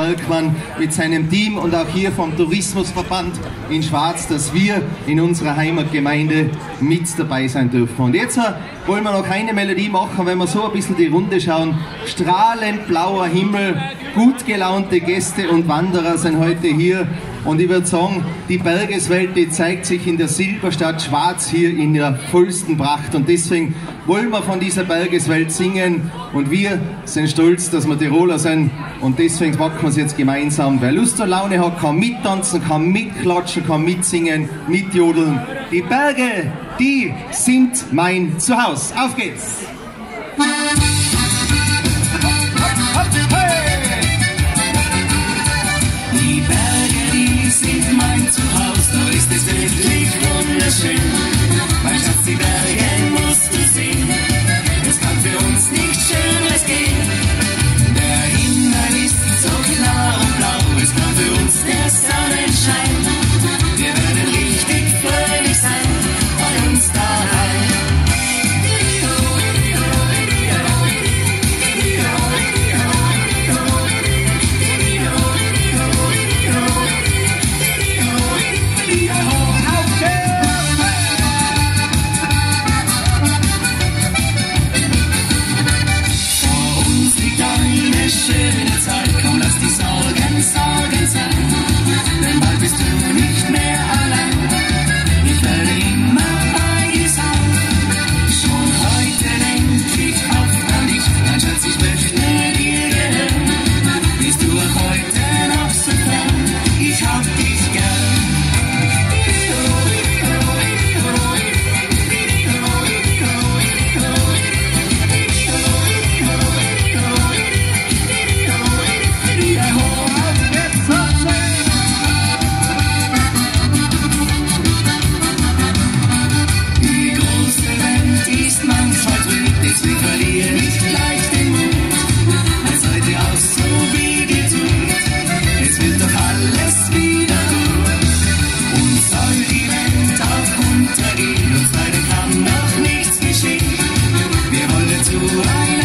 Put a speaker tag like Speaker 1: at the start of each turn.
Speaker 1: Bergmann mit seinem Team und auch hier vom Tourismusverband in Schwarz, dass wir in unserer Heimatgemeinde mit dabei sein dürfen. Und jetzt äh, wollen wir noch eine Melodie machen, wenn wir so ein bisschen die Runde schauen. Strahlend blauer Himmel, gut gelaunte Gäste und Wanderer sind heute hier. Und ich würde sagen, die Bergeswelt, die zeigt sich in der Silberstadt Schwarz hier in der vollsten Pracht. Und deswegen wollen wir von dieser Bergeswelt singen. Und wir sind stolz, dass wir Tiroler sind. Und deswegen packen wir es jetzt gemeinsam. Wer Lust und Laune hat, kann mittanzen, kann mitklatschen, kann mitsingen, mitjodeln. Die Berge, die sind mein Zuhause. Auf geht's!
Speaker 2: Eine schöne wollen